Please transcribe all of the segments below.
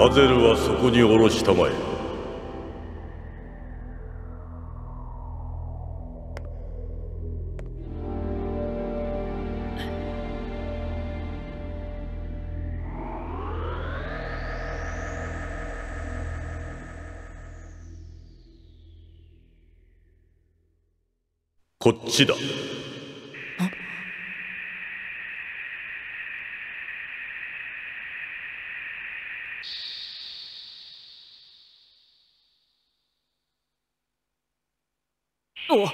アゼルはそこに下ろしたまえ。こっちだ。お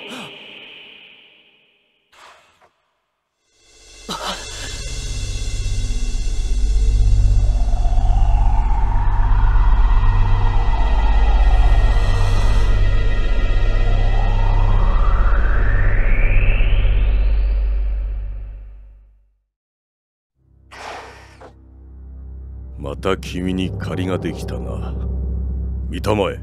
また君に借りができたな。見たまえ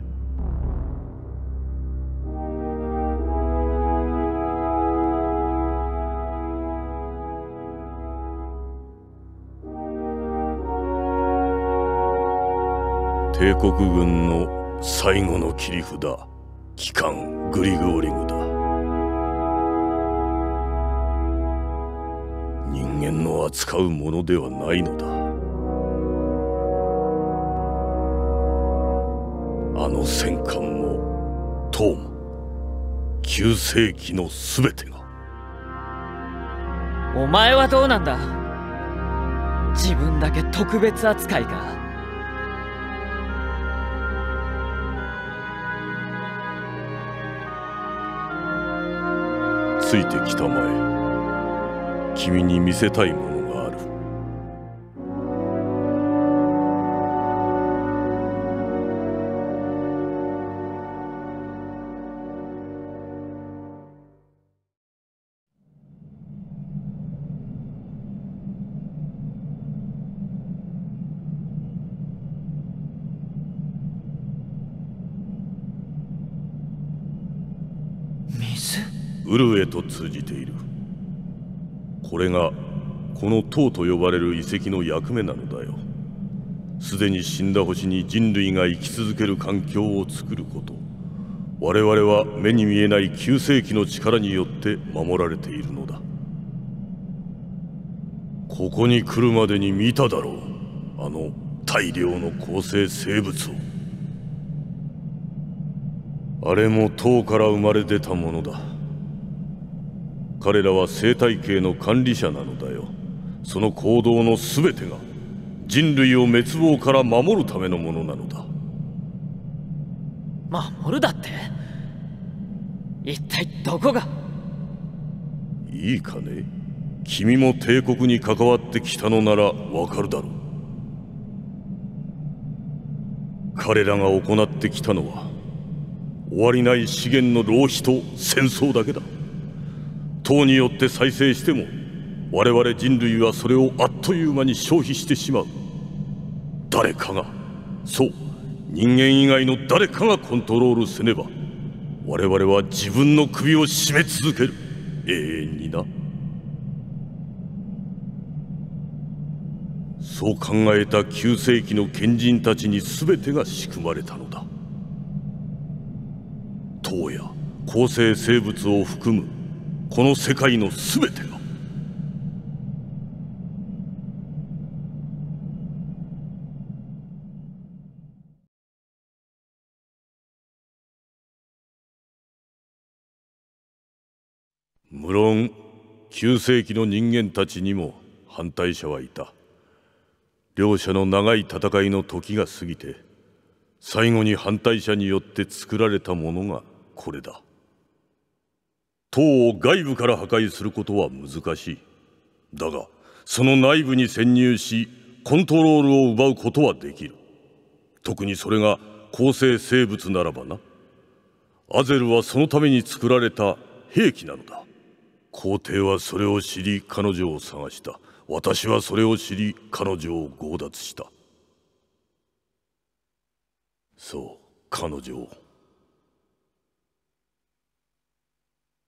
帝国軍の最後の切り札機関グリグオリングだ。人間の扱うものではないのだ。戦艦も塔も旧世紀の全てが。お前はどうなんだ？自分だけ特別扱いか？ついてきたまえ君に見せたいものウルへと通じている。これがこの塔と呼ばれる遺跡の役目なのだよ。すでに死んだ星に人類が生き続ける環境を作ること。我々は目に見えない旧世紀の力によって守られているのだ。ここに来るまでに見ただろう。あの大量の構成生物を。あれも塔から生まれ出たものだ。彼らは生態系の管理者なのだよ。その行動の全てが人類を滅亡から守るためのものなのだ。守るだって？一体どこが？いいかね？君も帝国に関わってきたのならわかるだろう。彼らが行ってきたのは終わりない資源の浪費と戦争だけだ党によって再生しても我々人類はそれをあっという間に消費してしまう。誰かがそう人間以外の誰かがコントロールせねば我々は自分の首を絞め続ける。永遠にな。そう考えた旧世紀の賢人たちに全てが仕組まれたのだ。塔や構成生物を含むこの世界の全てが。無論旧世紀の人間たちにも反対者はいた。両者の長い戦いの時が過ぎて最後に反対者によって作られたものがこれだ。塔を外部から破壊することは難しい。だがその内部に潜入しコントロールを奪うことはできる。特にそれが構成生物ならばな。アゼルはそのために作られた兵器なのだ。皇帝はそれを知り彼女を探した。私はそれを知り彼女を強奪した。そう彼女を。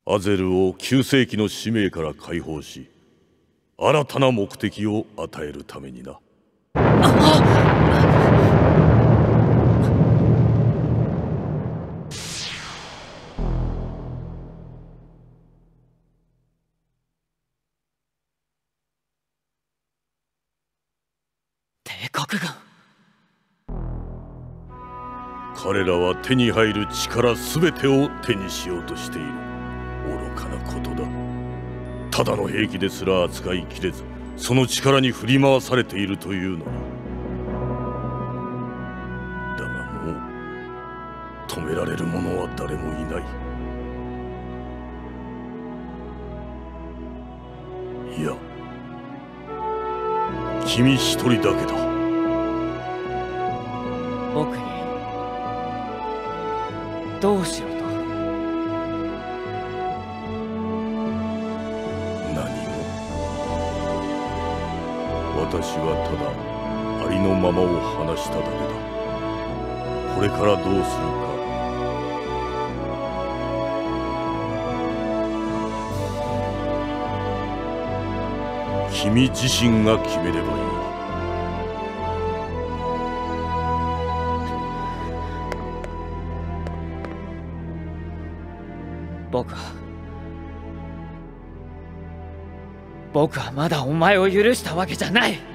アゼルを旧世紀の使命から解放し新たな目的を与えるためにな。帝国軍。彼らは手に入る力全てを手にしようとしている。かなことだ。ただの兵器ですら扱いきれずその力に振り回されているというのにだがもう止められる者は誰もいない。いや君一人だけだ。僕にどうしろと？私はただありのままを話しただけだ。これからどうするか。君自身が決めればいい。僕は。僕はまだお前を許したわけじゃない。